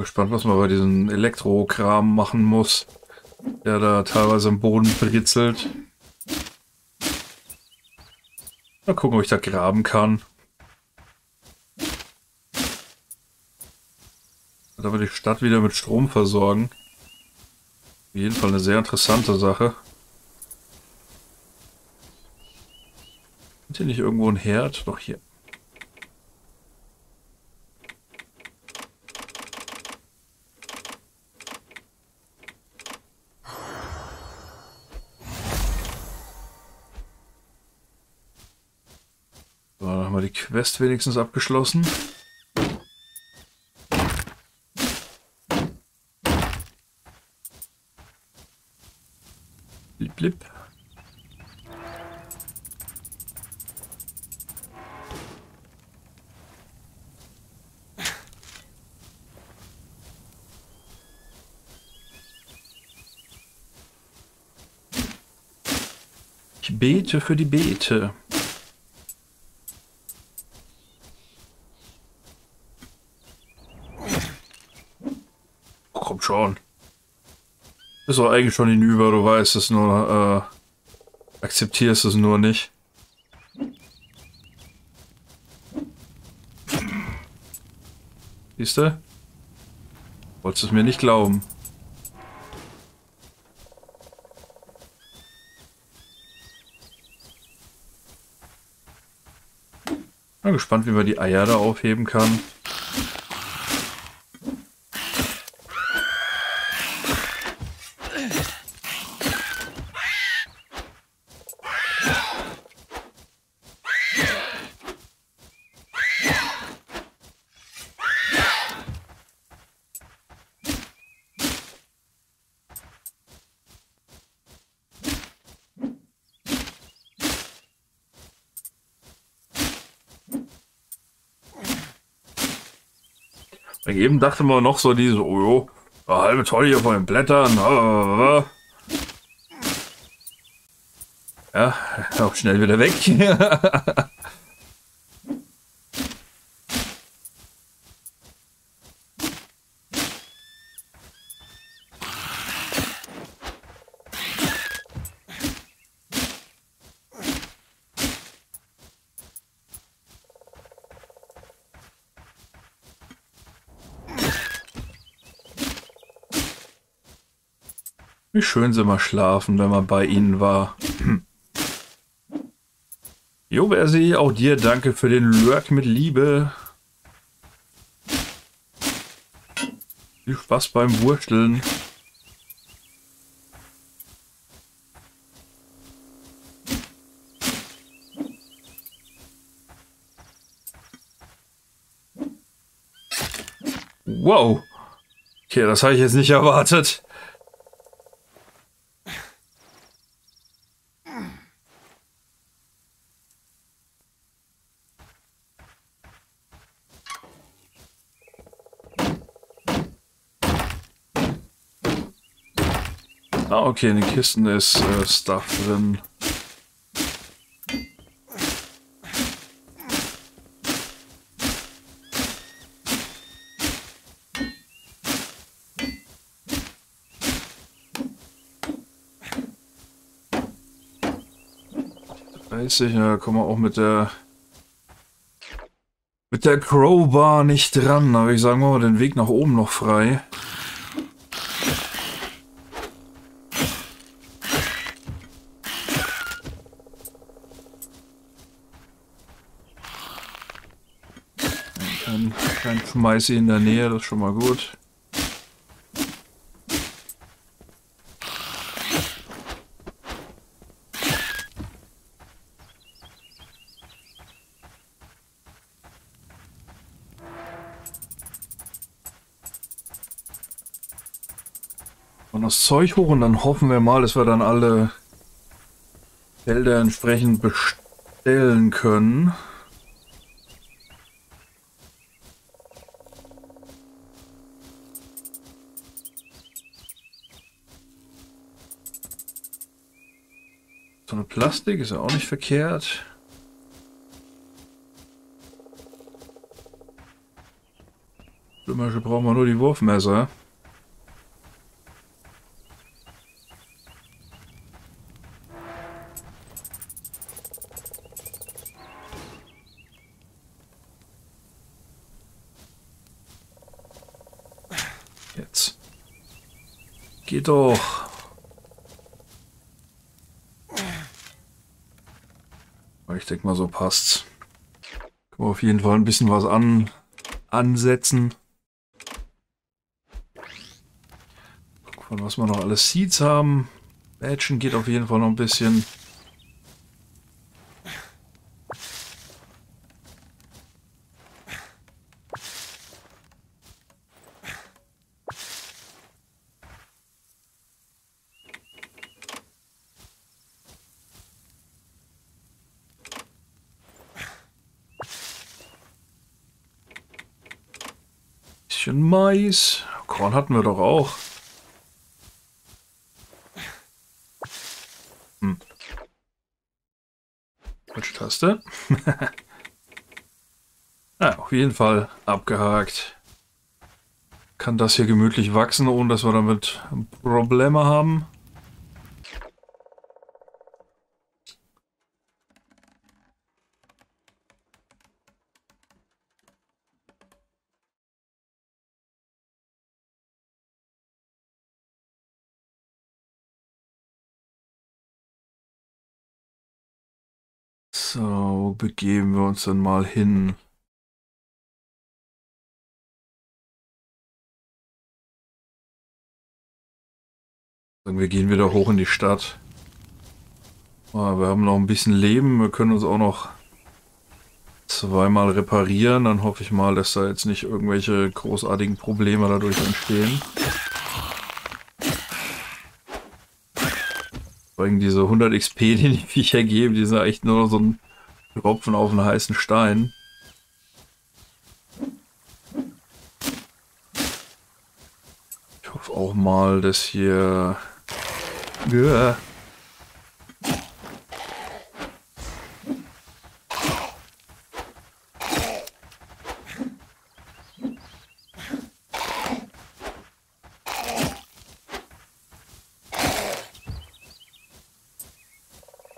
Bin gespannt, was man bei diesem Elektrokram machen muss, der da teilweise im Boden britzelt. Mal gucken, ob ich da graben kann. Und aber die Stadt wieder mit Strom versorgen. Auf jeden Fall eine sehr interessante Sache. Ist hier nicht irgendwo ein Herd? Doch hier. Quest wenigstens abgeschlossen. Blip, blip. Ich bete für die Beete. Oh, komm schon. Ist doch eigentlich schon hinüber, du weißt es nur, äh, akzeptierst es nur nicht. Siehst du? Wolltest es mir nicht glauben. Bin gespannt, wie man die Eier da aufheben kann. Bei jedem dachte man noch so diese, oh jo, eine halbe Tonne hier von den Blättern. Ja, auch schnell wieder weg. schön sie mal schlafen, wenn man bei ihnen war. Jo, Bersi, auch dir danke für den Lurk mit Liebe. Viel Spaß beim Wursteln. Wow. Okay, das habe ich jetzt nicht erwartet. Ah, okay, in den Kisten ist äh, Stuff drin. Da kommen wir auch mit der mit der Crowbar nicht dran, aber ich sage mal den Weg nach oben noch frei. Kein Schmeißi in der Nähe, das ist schon mal gut. Und das Zeug hoch und dann hoffen wir mal, dass wir dann alle Felder entsprechend bestellen können. Plastik ist ja auch nicht verkehrt. Dümmersche brauchen wir nur die Wurfmesser. Jetzt. Geht doch. Ich denke mal, so passt's. Können wir auf jeden Fall ein bisschen was an, ansetzen. Von was wir noch alles Seeds haben. Badgen geht auf jeden Fall noch ein bisschen. Mais. Korn hatten wir doch auch. Hm. Falsche Taste. ja, auf jeden Fall abgehakt. Kann das hier gemütlich wachsen, ohne dass wir damit Probleme haben. So, begeben wir uns dann mal hin. Wir gehen wieder hoch in die Stadt. Ah, wir haben noch ein bisschen Leben. Wir können uns auch noch zweimal reparieren. Dann hoffe ich mal, dass da jetzt nicht irgendwelche großartigen Probleme dadurch entstehen. Vor allem diese 100 XP, die die Viecher geben, die sind echt nur so ein Tropfen auf einen heißen Stein. Ich hoffe auch mal, dass hier... Ja.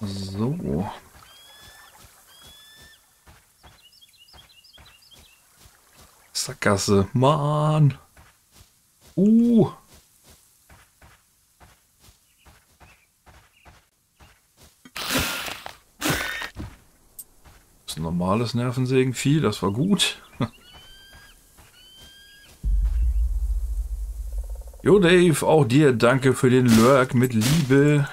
So. Sackgasse. Mann. Uh. Das ist ein normales Nervensägenvieh, das war gut. Jo Dave, auch dir danke für den Lurk mit Liebe.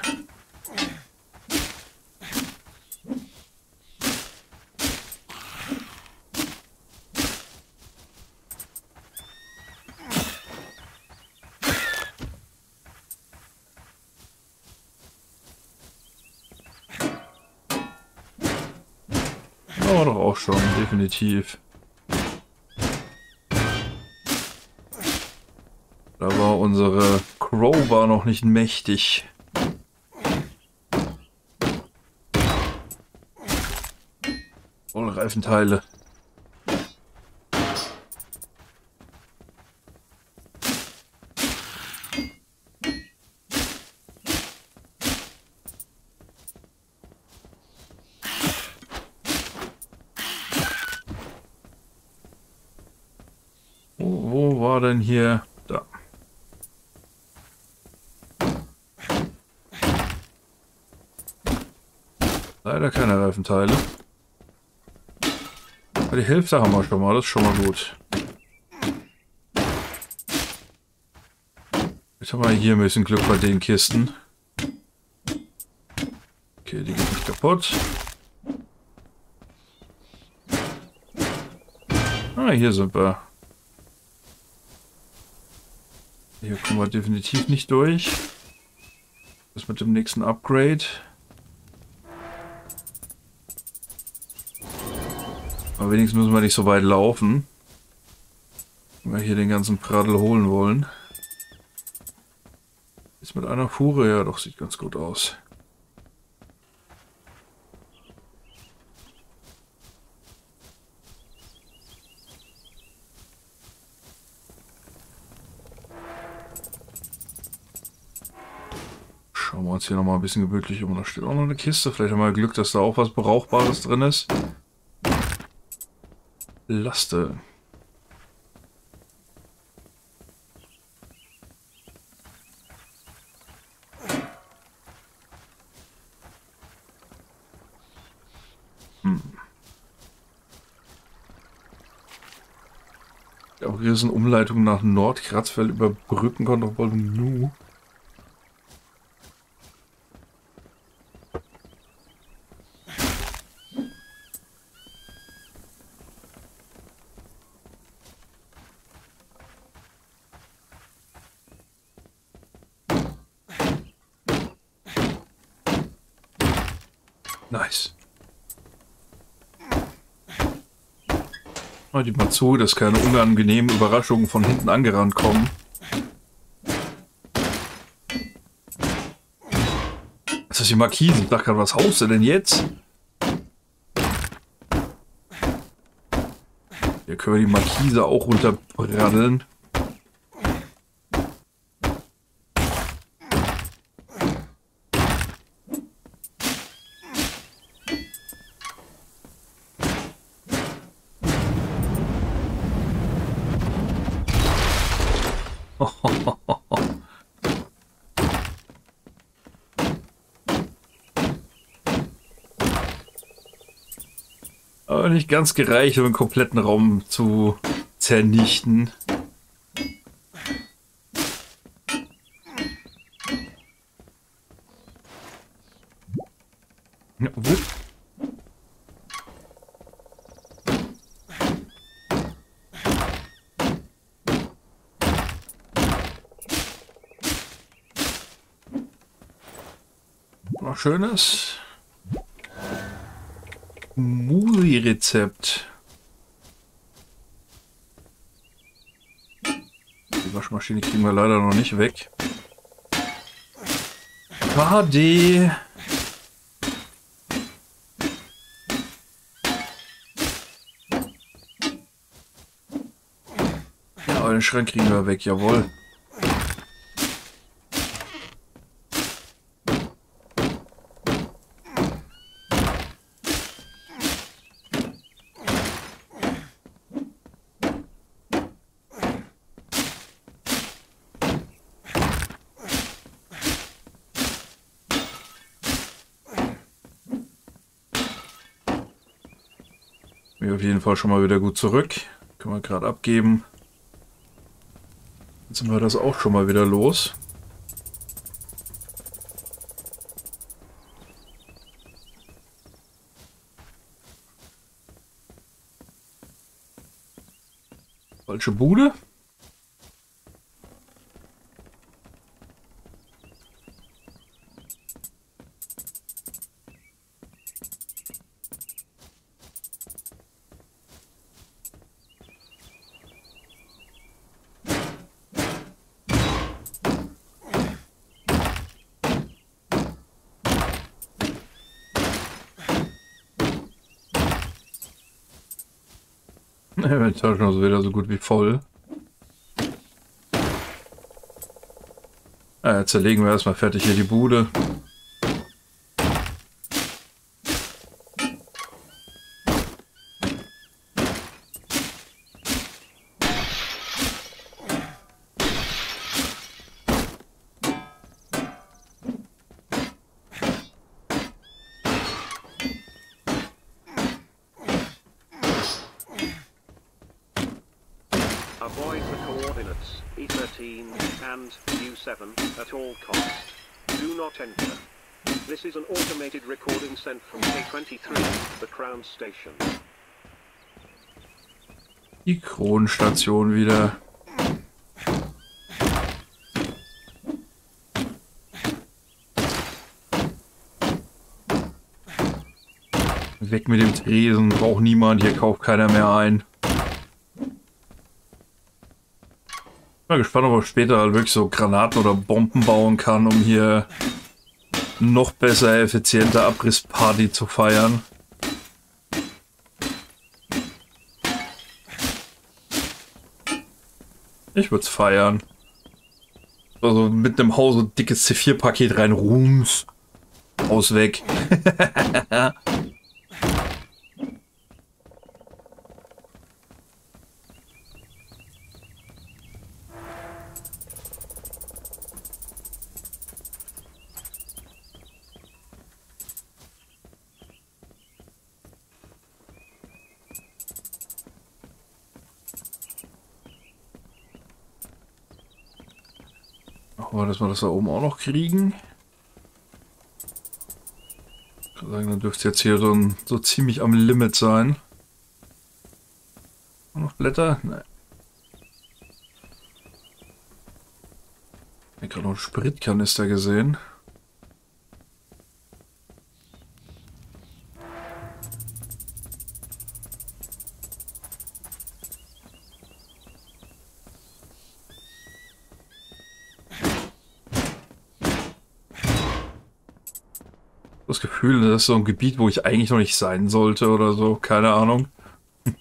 Aber doch auch schon, definitiv. Da war unsere Crowbar noch nicht mächtig. Voll Reifenteile. Wo, wo war denn hier? Da. Leider keine Reifenteile. Aber die Hälfte haben wir schon mal, das ist schon mal gut. Jetzt haben wir hier ein bisschen Glück bei den Kisten. Okay, die geht nicht kaputt. Ah, hier sind wir. Hier kommen wir definitiv nicht durch. Das mit dem nächsten Upgrade. Aber wenigstens müssen wir nicht so weit laufen. Wenn wir hier den ganzen Pradel holen wollen. Ist mit einer Fuhre, ja doch, sieht ganz gut aus. Uns hier nochmal ein bisschen gemütlich um. Da steht auch noch eine Kiste. Vielleicht haben wir Glück, dass da auch was Brauchbares drin ist. Laste. Hm. Hier sind Umleitungen nach Nordkratzfeld über Brückenkontrolle Nu. Nice. Hört mal zu, dass keine unangenehmen Überraschungen von hinten angerannt kommen. Das ist die Markise. Ich dachte gerade, was haust du denn jetzt? Hier können wir die Markise auch runterbraddeln. Aber nicht ganz gereicht, um den kompletten Raum zu zernichten. Noch schönes. Muri-Rezept. Die Waschmaschine kriegen wir leider noch nicht weg. HD. Ja, den Schrank kriegen wir weg, jawohl. Fall schon mal wieder gut zurück. Können wir gerade abgeben. Jetzt sind wir das auch schon mal wieder los. Falsche Bude. Inventar schon also wieder so gut wie voll. Jetzt zerlegen wir erstmal fertig hier die Bude. Kronenstation wieder. Weg mit dem Tresen, braucht niemand, hier kauft keiner mehr ein. Bin mal gespannt, ob er später halt wirklich so Granaten oder Bomben bauen kann, um hier noch besser, effizienter Abrissparty zu feiern. Ich würde es feiern. Also mit einem Haus so ein dickes C4-Paket rein, Rums. Aus weg. Hoffen wir, das da oben auch noch kriegen. Ich kann sagen, dann dürfte jetzt hier so, ein, so ziemlich am Limit sein. Noch Blätter? Nein. Ich habe gerade noch einen Spritkanister gesehen. Gefühl, das ist so ein Gebiet, wo ich eigentlich noch nicht sein sollte oder so. Keine Ahnung.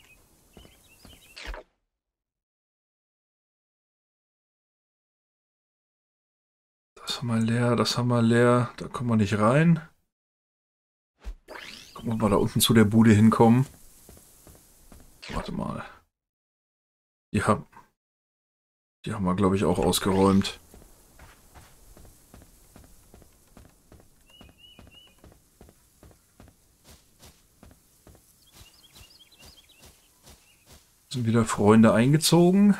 Das haben wir leer, das haben wir leer. Da kommen wir nicht rein. Gucken, ob wir da unten zu der Bude hinkommen. Warte mal. Haben, die haben wir, glaube ich, auch ausgeräumt. Sind wieder Freunde eingezogen.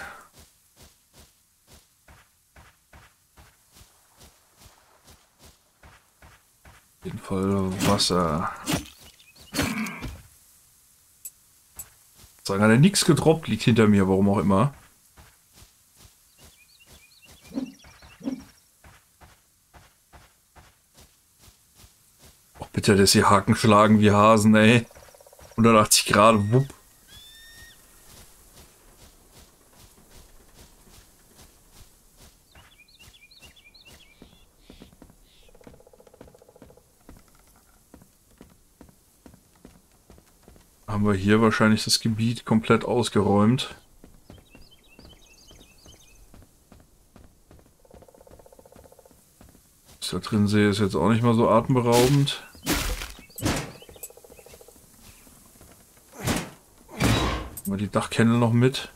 Auf jeden Fall Wasser. Sagen, hat er nichts gedroppt, liegt hinter mir, warum auch immer. Oh, bitte, dass sie Haken schlagen wie Hasen, ey. 180 Grad, wupp. Wir hier wahrscheinlich das Gebiet komplett ausgeräumt. Was ich da drin sehe, ist jetzt auch nicht mal so atemberaubend. Wir die Dachkennel noch mit.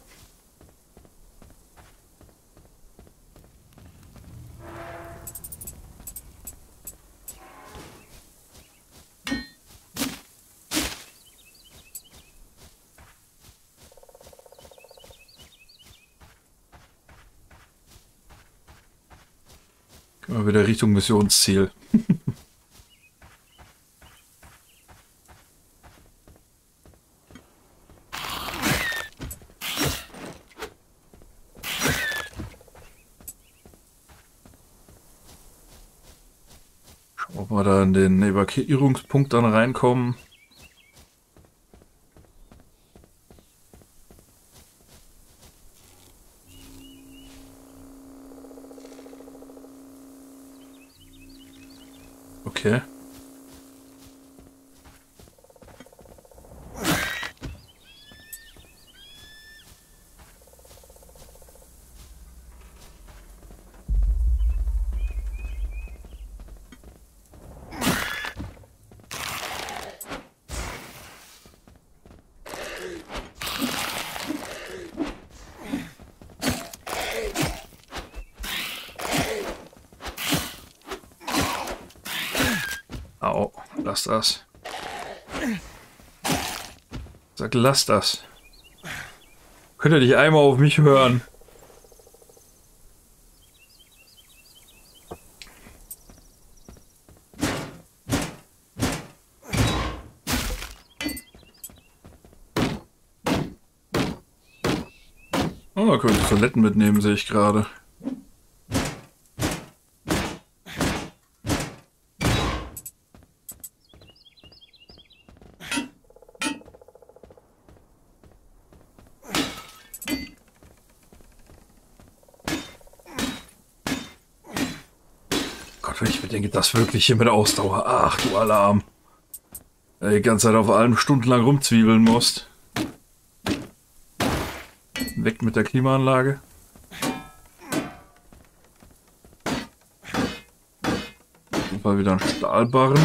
Wir wieder Richtung Missionsziel. Schauen wir, ob wir da in den Evakuierungspunkt dann reinkommen. Okay. Au, lass das. Sag, lass das. Könnt ihr nicht einmal auf mich hören? Oh, da könnte Toiletten mitnehmen, sehe ich gerade. geht das wirklich hier mit Ausdauer? Ach du Alarm. Die ganze Zeit auf allem stundenlang rumzwiebeln musst. Weg mit der Klimaanlage. Auf wieder ein Stahlbarren.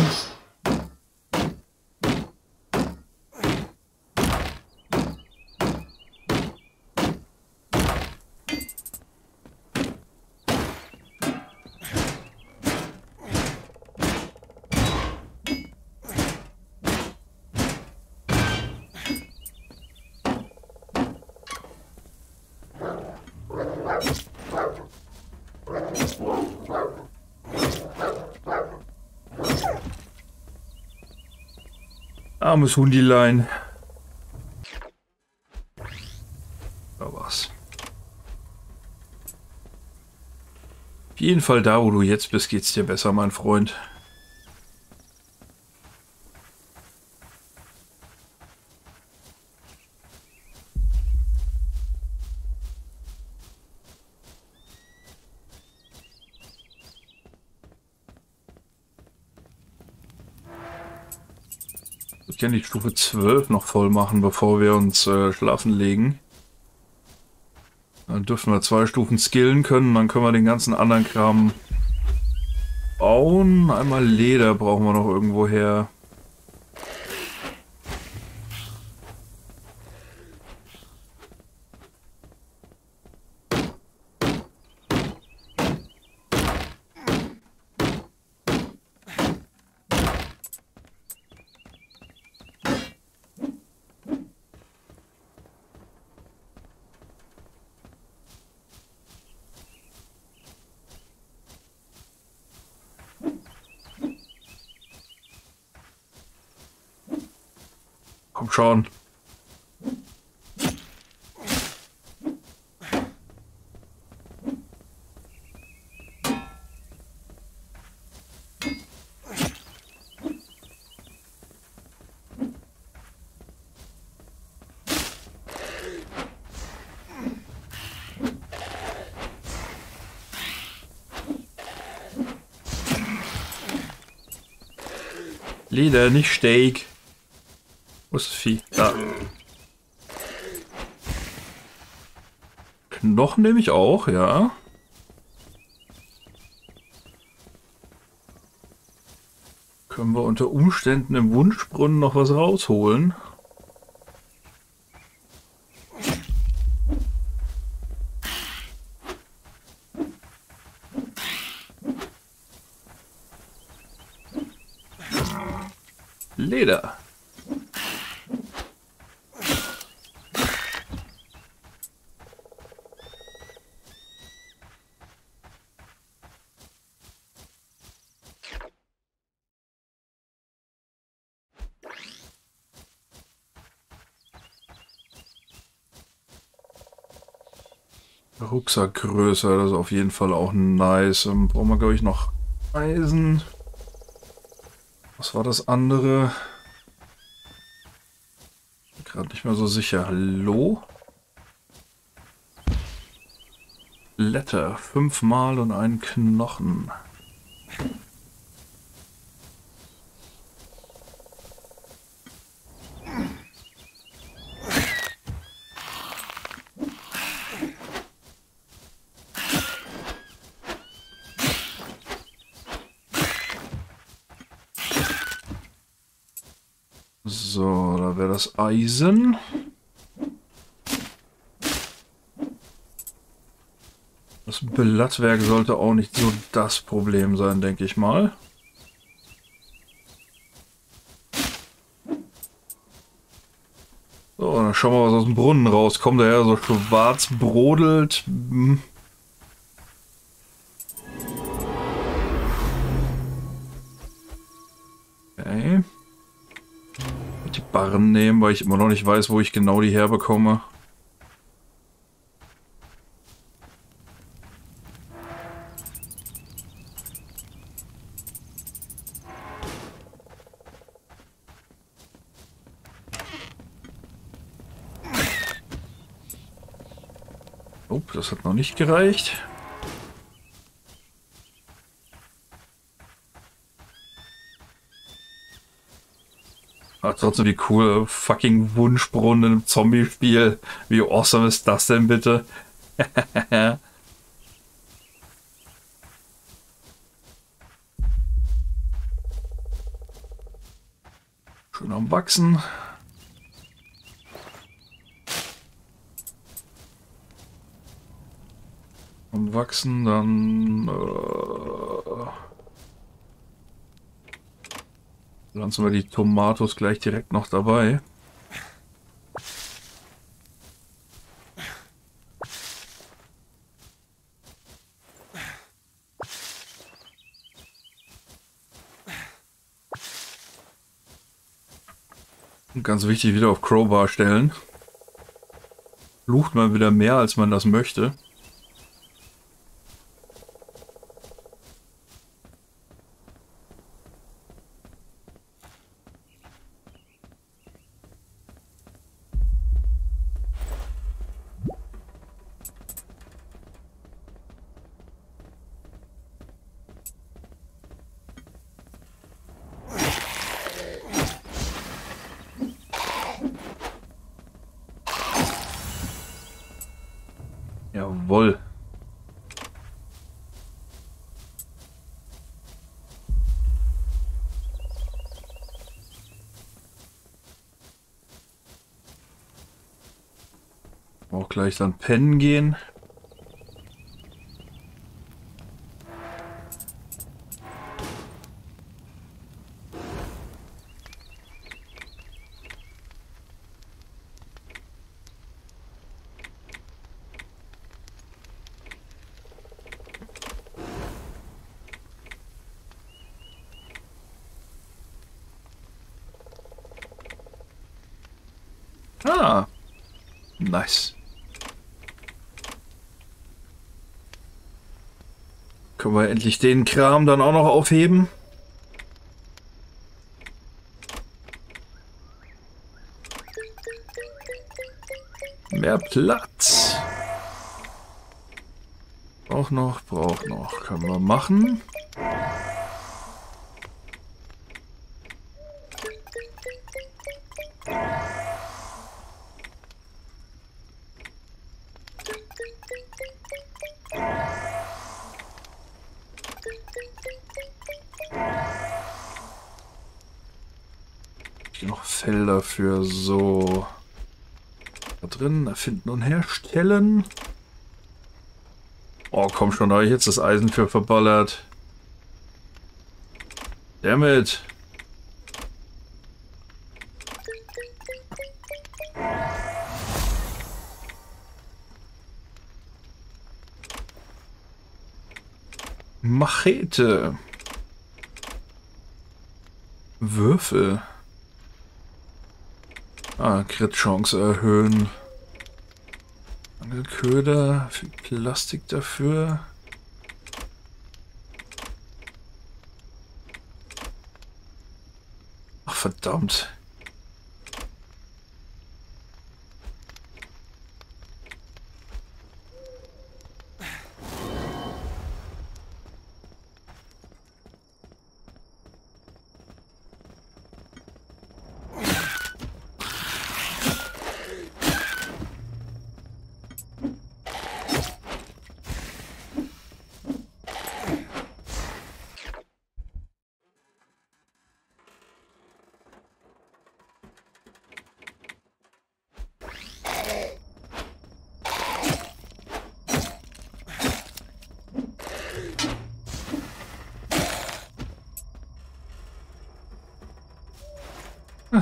Armes Hundilein. Da war's. Auf jeden Fall da, wo du jetzt bist, geht's dir besser, mein Freund. Die Stufe 12 noch voll machen, bevor wir uns äh, schlafen legen. Dann dürfen wir zwei Stufen skillen können, dann können wir den ganzen anderen Kram bauen. Einmal Leder brauchen wir noch irgendwo her. Schon. Leder, nicht Steak. Wo ist das Vieh? Da. Knochen nehme ich auch, ja. Können wir unter Umständen im Wunschbrunnen noch was rausholen? Leder. Rucksackgröße, das ist auf jeden Fall auch nice. Ähm, brauchen wir, glaube ich, noch Eisen. Was war das andere? Gerade nicht mehr so sicher. Hallo? Letter. Fünfmal und ein Knochen. So, da wäre das Eisen. Das Blattwerk sollte auch nicht so das Problem sein, denke ich mal. So, dann schauen wir, was aus dem Brunnen rauskommt. Der ja so schwarz brodelt. Barren nehmen, weil ich immer noch nicht weiß, wo ich genau die herbekomme. Oh, das hat noch nicht gereicht. Trotzdem die coole fucking Wunschbrunnen im Zombie-Spiel. Wie awesome ist das denn bitte? Schön am Wachsen. Am Wachsen, dann... Äh lassen wir die Tomatos gleich direkt noch dabei. ganz wichtig, wieder auf Crowbar stellen. Flucht man wieder mehr, als man das möchte. Jawohl. Auch gleich dann pennen gehen. Ah, nice. Können wir endlich den Kram dann auch noch aufheben? Mehr Platz. Braucht noch, braucht noch. Können wir machen. Und herstellen. Oh, komm schon, da habe ich jetzt das Eisen für verballert. Damit. Machete. Würfel. Ah, Crit-Chance erhöhen. Angelköder, viel Plastik dafür. Ach verdammt.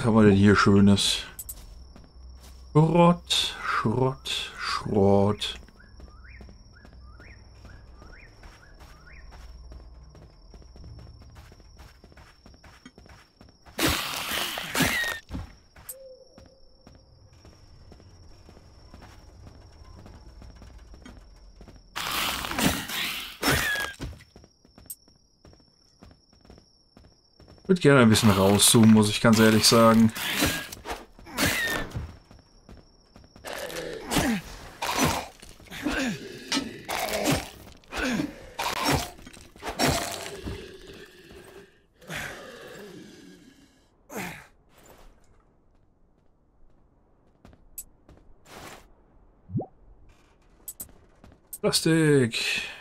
Haben wir denn hier Schönes? Schrott, Schrott, Schrott. Würde gerne ein bisschen rauszoomen, muss ich ganz ehrlich sagen. Plastik.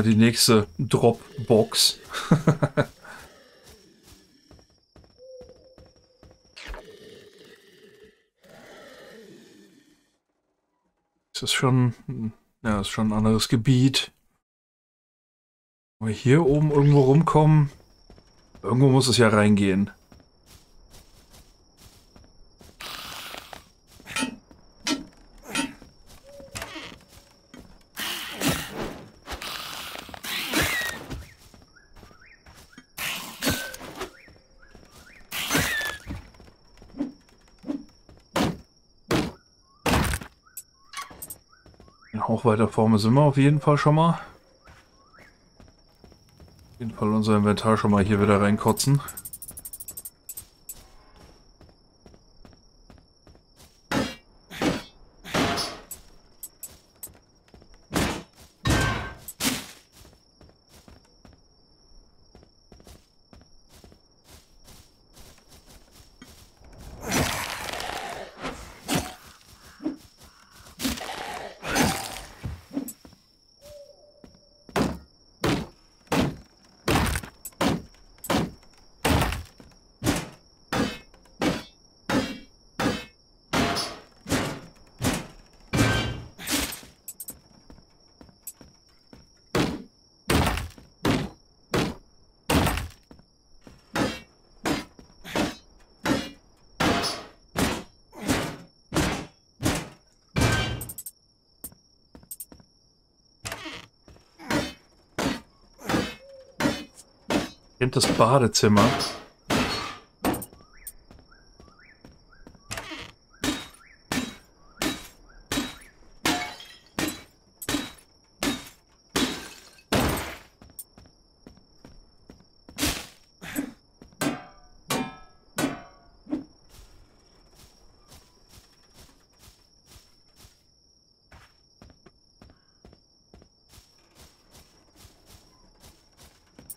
Mal die nächste Dropbox. das ist schon, ja, ist schon ein anderes Gebiet. Wenn wir hier oben irgendwo rumkommen, irgendwo muss es ja reingehen. Auch weiter vorne sind wir auf jeden Fall schon mal. Auf jeden Fall unser Inventar schon mal hier wieder reinkotzen. Kennt das Badezimmer.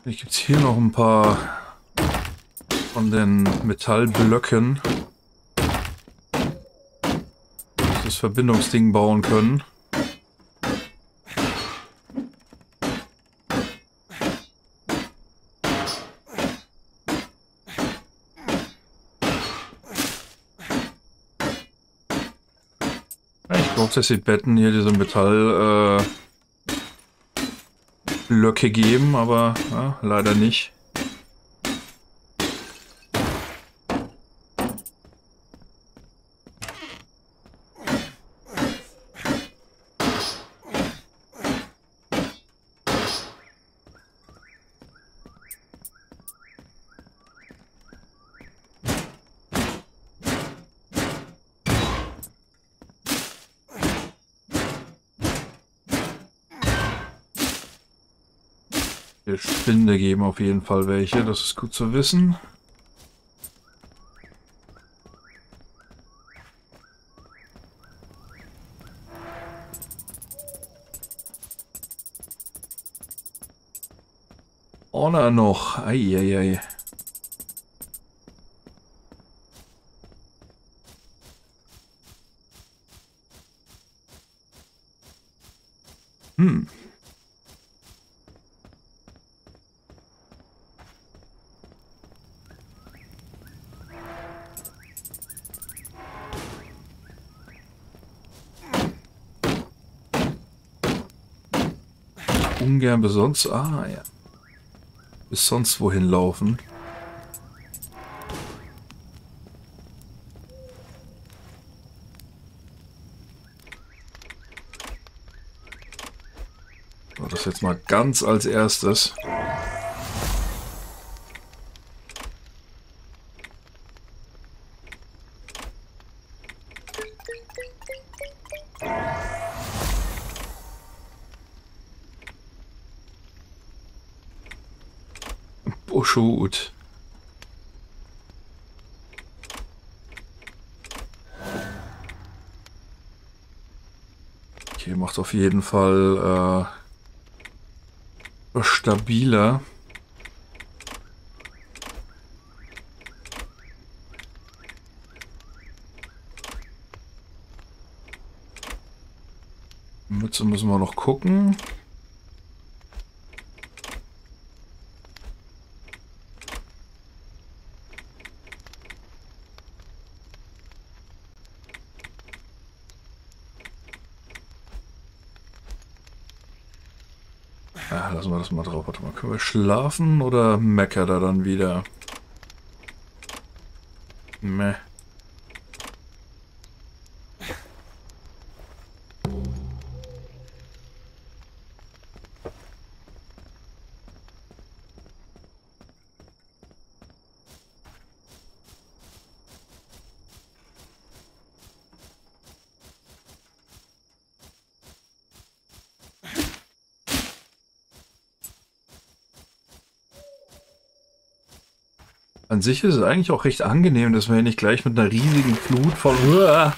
Vielleicht gibt es hier noch ein paar von den Metallblöcken. Das Verbindungsding bauen können. Ich glaube, dass die Betten hier diese Metall... Äh Blöcke geben, aber ja, leider nicht. Wir Spinde geben auf jeden Fall welche, das ist gut zu wissen. Honor noch. Eieiei. Hm. Ungern bis sonst... Ah, ja. Bis sonst wohin laufen. das jetzt mal ganz als erstes. Okay, macht auf jeden Fall äh, stabiler. Mütze müssen wir noch gucken. Ja, lassen wir das mal drauf. Warte mal, können wir schlafen oder meckert er dann wieder? Meh. Sich ist es eigentlich auch recht angenehm, dass wir hier nicht gleich mit einer riesigen Flut von... Uah!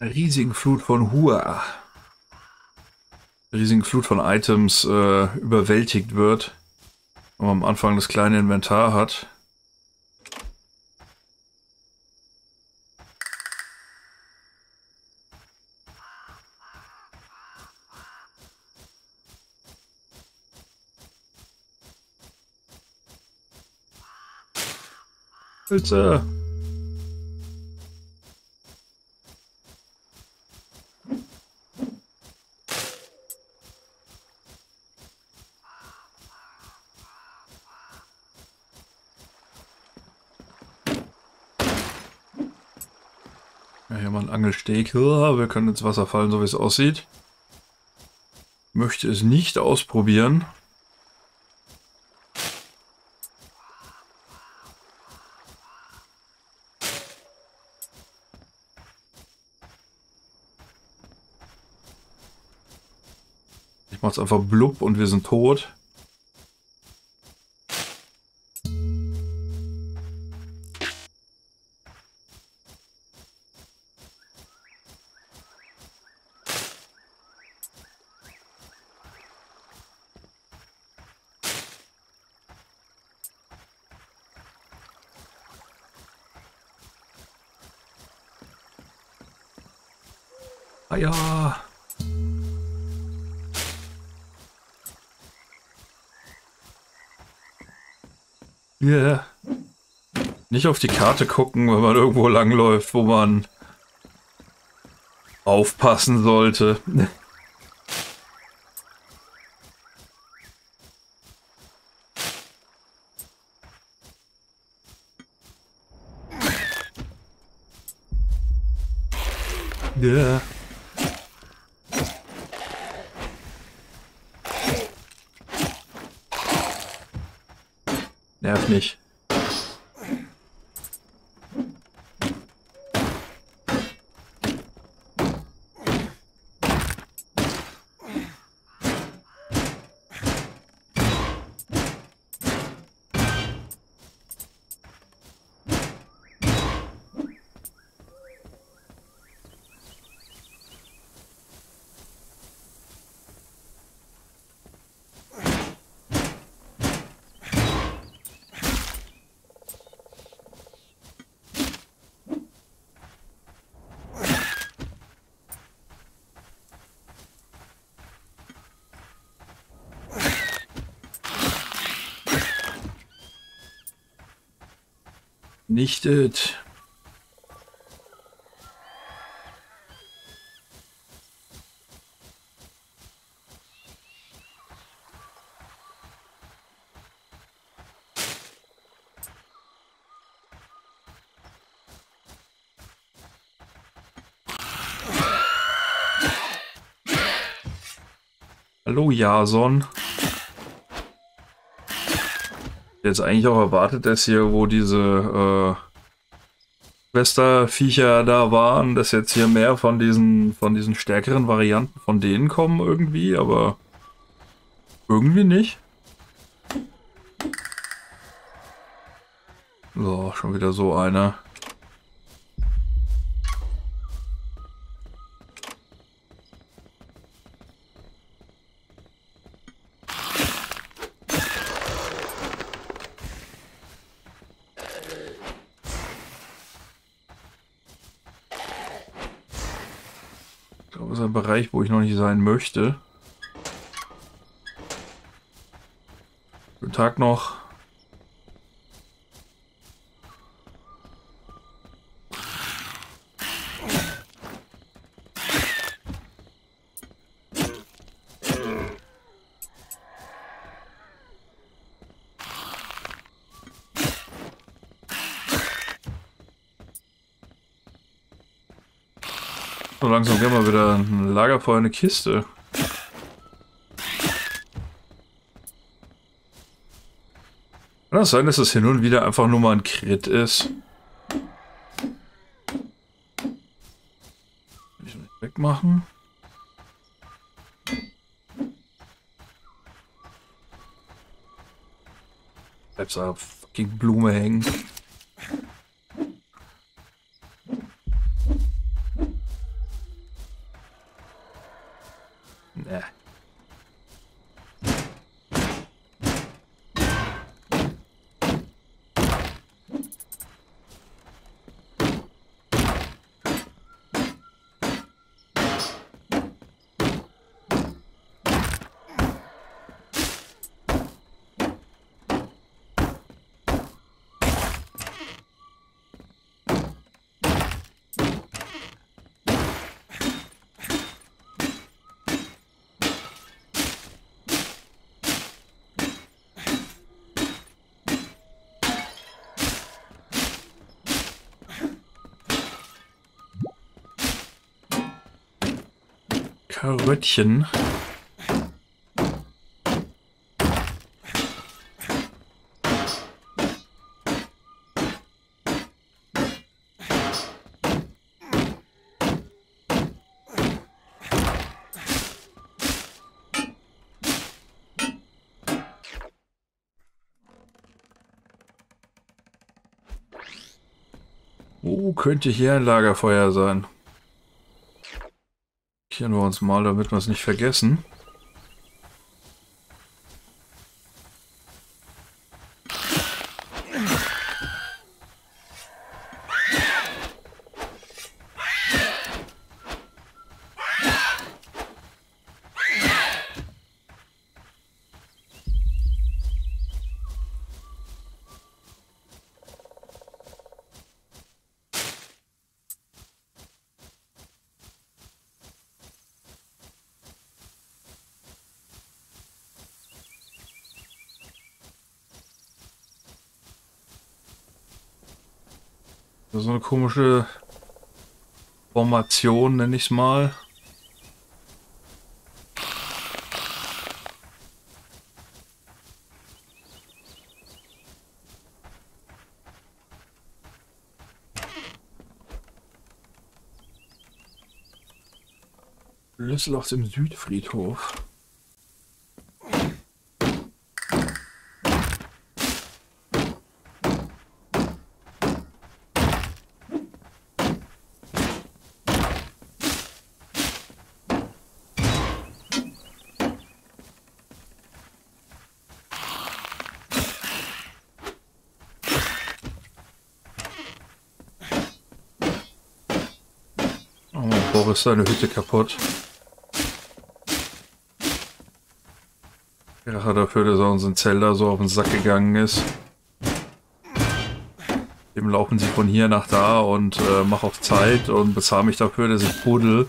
Riesigen Flut von Hua. Riesigen Flut von Items äh, überwältigt wird. Und am Anfang das kleine Inventar hat. Bitte. Ja, hier mal ein Angelsteg. Ja, Wir können ins Wasser fallen, so wie es aussieht. Möchte es nicht ausprobieren. Ich mach's einfach blub und wir sind tot. Ah ja. Yeah. Nicht auf die Karte gucken, wenn man irgendwo langläuft, wo man aufpassen sollte. Ja. Nerv nicht. Nichtet. Hallo Jason. Jetzt eigentlich auch erwartet, dass hier, wo diese äh, Schwesterviecher da waren, dass jetzt hier mehr von diesen, von diesen stärkeren Varianten von denen kommen irgendwie, aber irgendwie nicht. So, schon wieder so einer. Bereich, wo ich noch nicht sein möchte. Guten Tag noch. So langsam gehen wir wieder ein Lagerfeuer, eine Kiste. Kann das sein, dass es hin und wieder einfach nur mal ein Crit ist? Ich nicht wegmachen. Bleibst auf fucking Blume hängen. Karöttchen. Wo könnte hier ein Lagerfeuer sein? Markieren wir uns mal, damit wir es nicht vergessen. Komische Formation, nenne ich es mal. Schlüssel aus dem Südfriedhof. Ist seine Hütte kaputt. Rache dafür, dass er uns in Zelda so auf den Sack gegangen ist. Dem laufen sie von hier nach da und äh, mach auf Zeit und bezahle mich dafür, dass ich buddel.